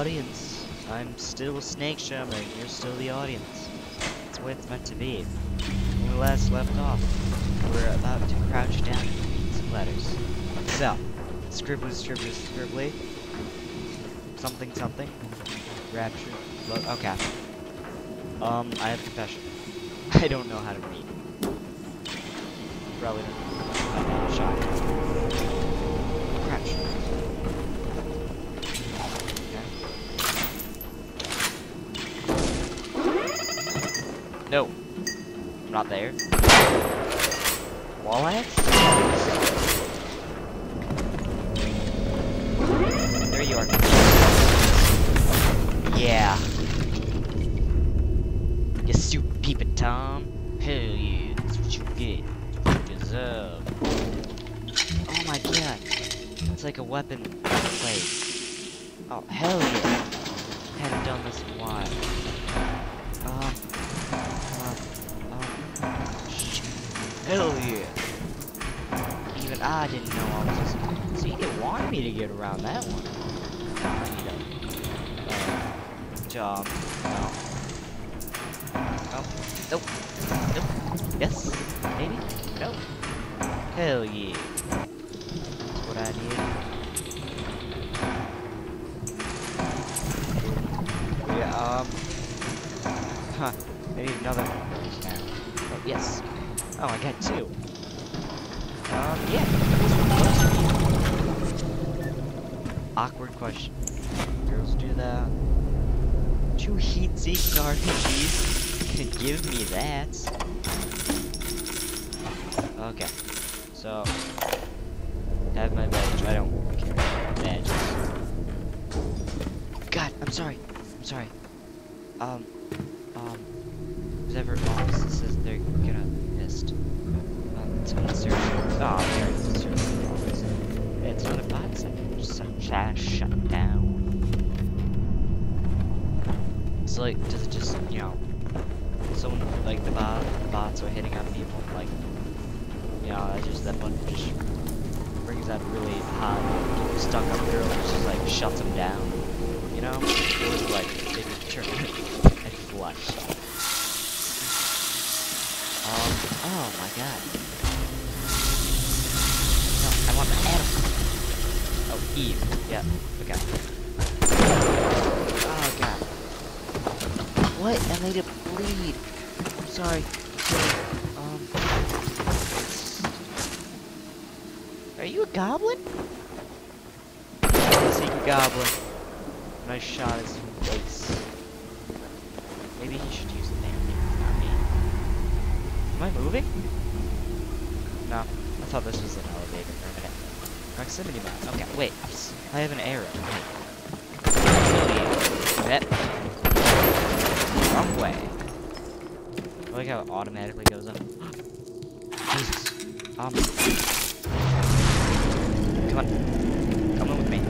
audience. I'm still Snake Shaman, you're still the audience. That's the way it's meant to be. When we last left off, we're about to crouch down and read some letters. So, scribbly, scribbly, scribbly. Something, something. Rapture. Okay. Um, I have confession. I don't know how to read. Probably not. Shock. Crouch. Okay. No. I'm not there. Wallets? There you are. Yeah. You stupid peeping Tom. Hell yeah, that's what you get. What you deserve. Oh my god. It's like a weapon place. Oh, hell yeah. Haven't done this in a while. Um, um, shit. Hell yeah. Even I didn't know I was just. See, it wanted me to get around that one. I need a. Uh, job. No. Oh, nope. Nope. Yes. Maybe. No. Hell yeah. That's what I need. Yeah, um. Huh. I need another one yes. Oh, I got two. Um, yeah. Awkward question. Girls do that. Two heat-seeking RPGs can give me that. Okay. So, have my badge. I don't care about badges. God, I'm sorry. I'm sorry. Um, um, owns this is they're gonna. Um, someone search. Oh, it. Search for office. It's not a bot sector. Shut, shut down. So like, does it just, you know, someone like the bot, bots are hitting on people, like, you know, it's just that button just brings that really hot, stuck up girl, just like shuts them down, you know, or like they just turn and flush. Um, oh my god. The. Oh, Eve. Yeah. Okay. Oh god. What? I made it bleed. I'm sorry. Um. Are you a goblin? Secret goblin. Nice shot at face. Maybe he should use the name, not me. Am I moving? No. I thought this was an elevator for a minute. Proximity map. Okay, wait. I have an arrow. Yep. Wrong way. I like how it automatically goes up. Jesus. Um. Come on. Come on with me.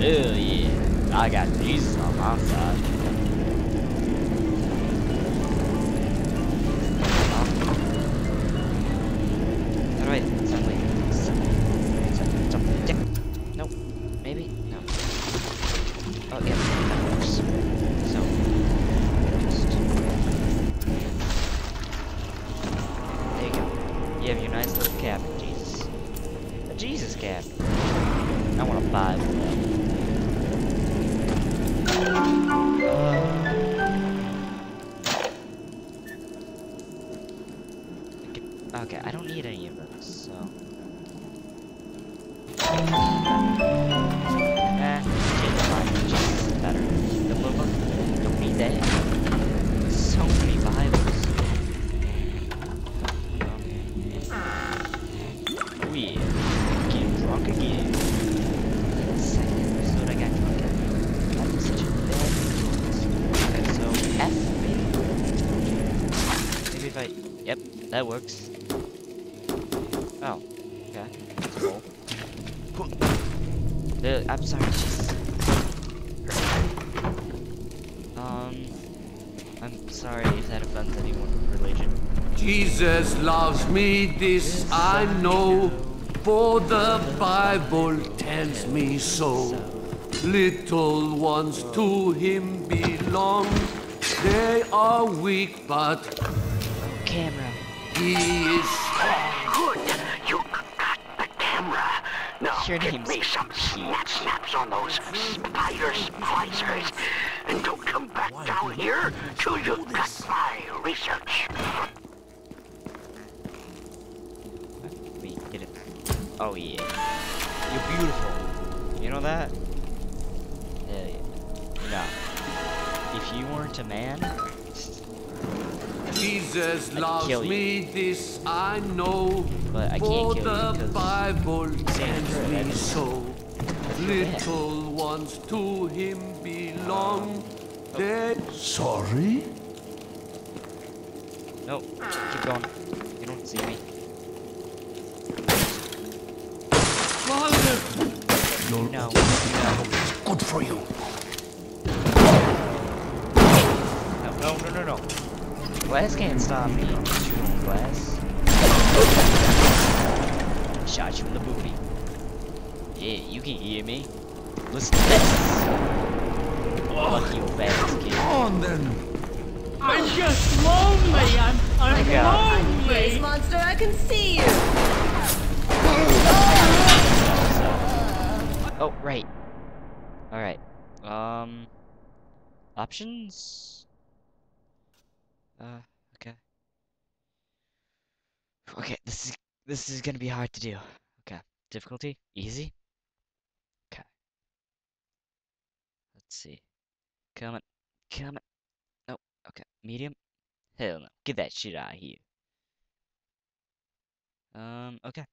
Oh yeah. I got Jesus on my side. You have your nice little cap, Jesus. A Jesus cap. I want a five. Uh, okay, I don't need any of those, so. Eh. Jesus better. The Luma, don't need that. That works. Oh, okay. Cool. Uh, I'm sorry, Jesus. Um, I'm sorry if that offends anyone with religion. Jesus loves me, this I know, for the Bible tells me so. Little ones to him belong. They are weak, but Camera. He is Good. You got the camera. Now get name's me some snap snaps on those spider splicers. And don't come back down here till you got my research. Let get it. Oh yeah. You're beautiful. You know that? Hell yeah. No. If you weren't a man, Jesus I'd loves kill you. me, this I know. But I can't For kill the because Bible tells me so. Little ones to him belong. Oh. They Sorry? no. Keep going. You don't see me. You'll No. No. good for you. No. No. No. No. No. Glass can't stop me. Shoot on glass. Shot you in the booty. Yeah, you can hear me. Listen to this. Lucky old bastard kid. On then. I'm just lonely. I'm I'm God. lonely. monster, I can see you. Oh, right. Alright. Um. Options? Uh, okay. Okay, this is this is gonna be hard to do. Okay. Difficulty? Easy? Okay. Let's see. Come on. Come on. Oh, okay. Medium? Hell no. Get that shit out of here. Um, okay.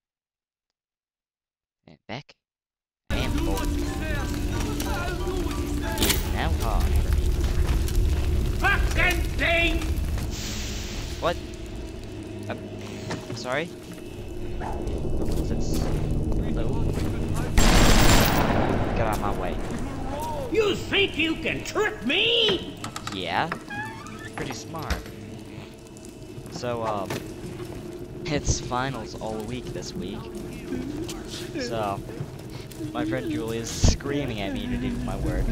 And back. And. Now hard. Fucking thing. What? I'm sorry? This? Hello? Get out of my way. You think you can trick me? Yeah? Pretty smart. So, um, it's finals all week this week. So, my friend Julie is screaming at me to do my work.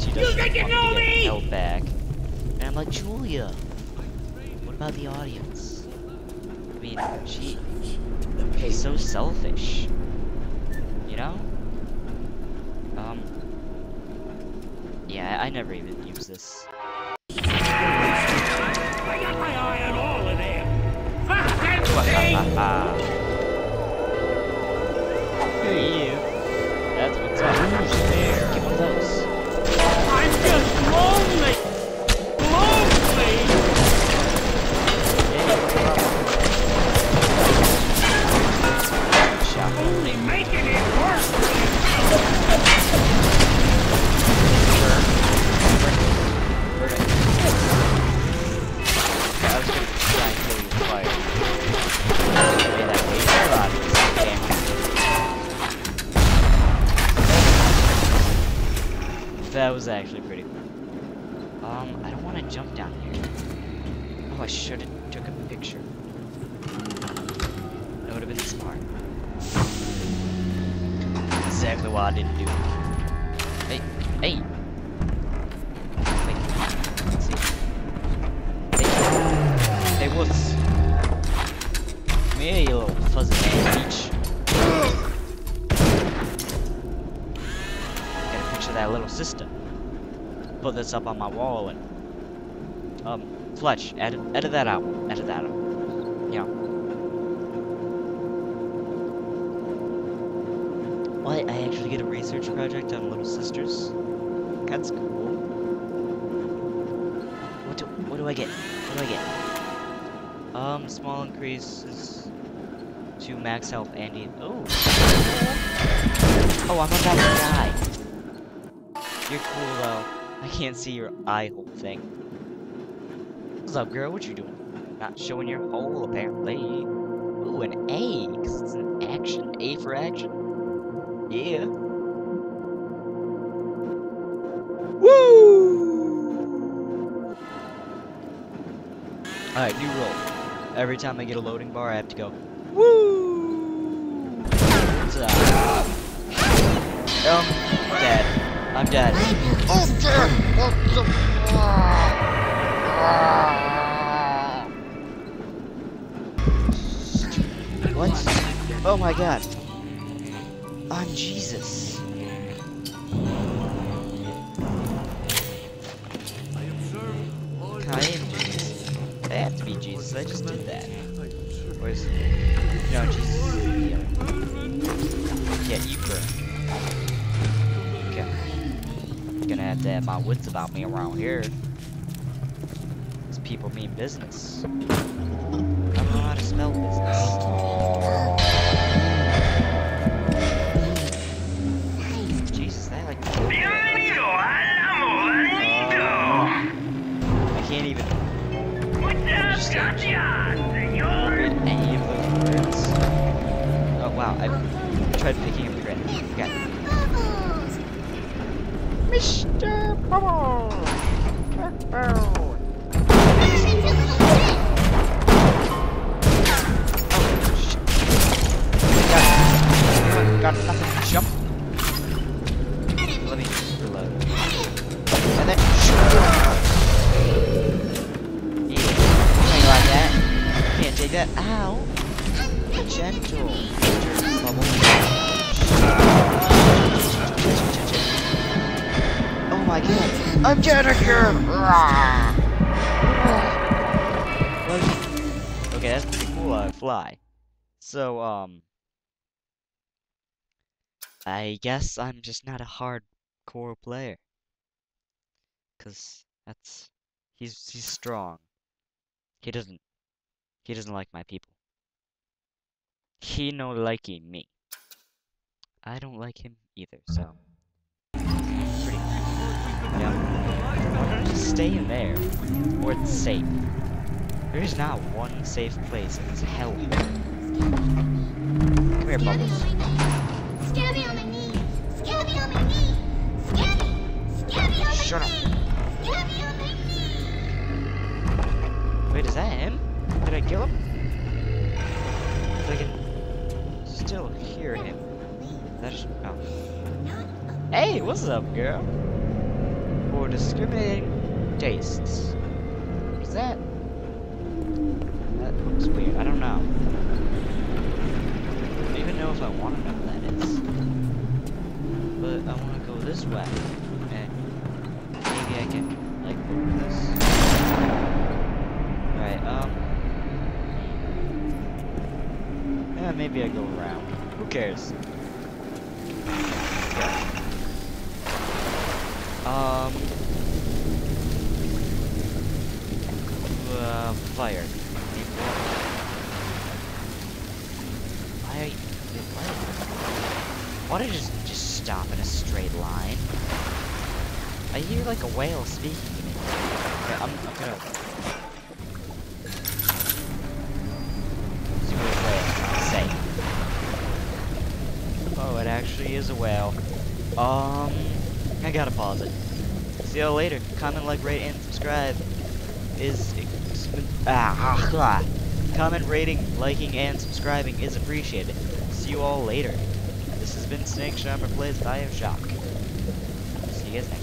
She doesn't think you want know me me? held back. And I'm like, Julia, about the audience? I mean, she, she's so selfish. You know? Um, yeah, I never even use this. I got my eye on all of them. Oh, I should have took a picture. That would have been smart. Exactly what I didn't do. Hey, hey. See. Hey, hey, what's? Come you little fuzzy peach. Get a picture of that little sister. Put this up on my wall and um, Fletch, edit, edit that out. Edit that out. Yeah. What? I actually get a research project on Little Sisters? That's cool. What do, what do I get? What do I get? Um, small increases to max health and e- Oh! Oh, I'm about to die. You're cool though. I can't see your eye hole thing. What's up, girl? What you doing? Not showing your hole, apparently. Ooh, an A, 'cause it's an action. A for action. Yeah. Woo! Alright, new rule. Every time I get a loading bar, I have to go, woo! Up? Um, okay. I'm dead. What? Oh my god. I'm Jesus. I am Jesus. I have to be Jesus. I just did that. Where's no Jesus? other. Uh, yeah, you burn. Okay. Gonna have to have my wits about me around here. People mean business. I don't know how to spell business. Jesus, that like. Bienvenido al amor I can't even Muchas gracias, señor. any of those words. Oh wow, I tried picking up Got, nothing to jump. Let me reload. And then Yeah, you ain't like that. Can't take that. Ow. Gentle. Oh my god. I'm Jennifer! Okay, that's pretty cool. I fly. So, um. I guess I'm just not a hardcore player. Cause that's he's he's strong. He doesn't he doesn't like my people. He no liking me. I don't like him either, so pretty yeah. Why don't I just stay in there? Where it's safe. There is not one safe place in this hell. Come here, Bubbles. Shut up. Wait, is that him? Did I kill him? If I can still hear him. That's oh. Hey, what's up, girl? For discriminating tastes. What's that? That looks weird. I don't know. I don't even know if I want to know what that is. But I want to go this way. And maybe I can, like, this. Alright, um. Yeah, maybe I go around. Who cares? Um. Uh, fire. Why? Why? It just just stop in a straight line? I hear like a whale speaking I'm, I'm gonna. See what. Oh, it actually is a whale. Um, I gotta pause it. See y'all later. Comment, like, rate, and subscribe is ah, ah, comment, rating, liking, and subscribing is appreciated. See you all later. This has been Snake Sharper Plays Bioshock. See you guys next.